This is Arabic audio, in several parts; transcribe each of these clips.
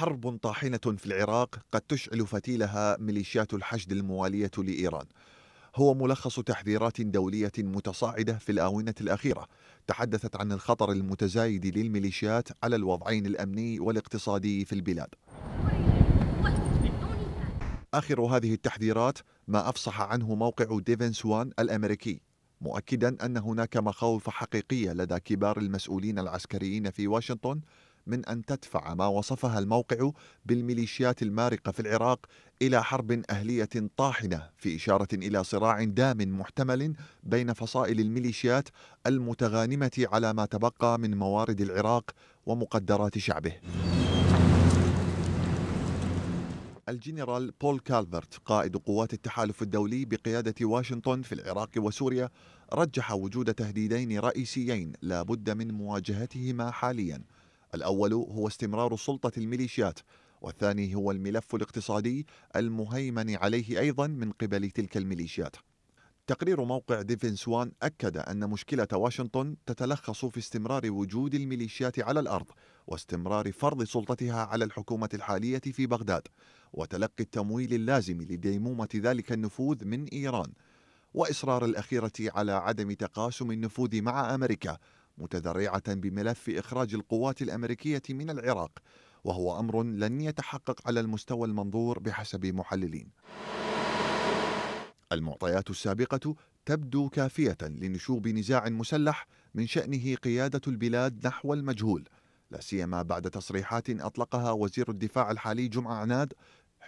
حرب طاحنة في العراق قد تشعل فتيلها ميليشيات الحشد الموالية لإيران. هو ملخص تحذيرات دولية متصاعدة في الآونة الأخيرة. تحدثت عن الخطر المتزايد للميليشيات على الوضعين الأمني والاقتصادي في البلاد. آخر هذه التحذيرات ما أفصح عنه موقع ديفنس وان الأمريكي. مؤكدا أن هناك مخاوف حقيقية لدى كبار المسؤولين العسكريين في واشنطن من أن تدفع ما وصفها الموقع بالميليشيات المارقة في العراق إلى حرب أهلية طاحنة في إشارة إلى صراع دام محتمل بين فصائل الميليشيات المتغانمة على ما تبقى من موارد العراق ومقدرات شعبه. الجنرال بول كالفرت قائد قوات التحالف الدولي بقيادة واشنطن في العراق وسوريا رجح وجود تهديدين رئيسيين لا بد من مواجهتهما حاليا. الأول هو استمرار سلطة الميليشيات والثاني هو الملف الاقتصادي المهيمن عليه أيضا من قبل تلك الميليشيات. تقرير موقع ديفنس وان أكد أن مشكلة واشنطن تتلخص في استمرار وجود الميليشيات على الأرض واستمرار فرض سلطتها على الحكومة الحالية في بغداد وتلقي التمويل اللازم لديمومة ذلك النفوذ من إيران وإصرار الأخيرة على عدم تقاسم النفوذ مع أمريكا متذرعة بملف إخراج القوات الأمريكية من العراق وهو أمر لن يتحقق على المستوى المنظور بحسب محللين. المعطيات السابقة تبدو كافية لنشوب نزاع مسلح من شأنه قيادة البلاد نحو المجهول لا سيما بعد تصريحات أطلقها وزير الدفاع الحالي جمعة عناد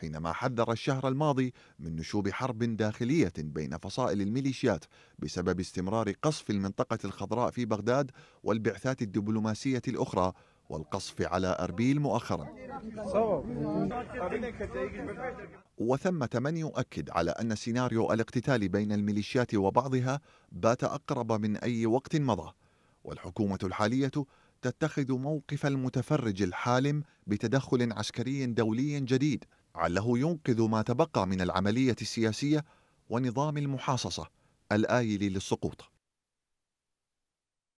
حينما حذر الشهر الماضي من نشوب حرب داخلية بين فصائل الميليشيات بسبب استمرار قصف المنطقة الخضراء في بغداد والبعثات الدبلوماسية الأخرى والقصف على أربيل مؤخرا. وثمة من يؤكد على أن سيناريو الاقتتال بين الميليشيات وبعضها بات أقرب من أي وقت مضى والحكومة الحالية تتخذ موقف المتفرج الحالم بتدخل عسكري دولي جديد عله ينقذ ما تبقى من العملية السياسية ونظام المحاصصة الآيل للسقوط.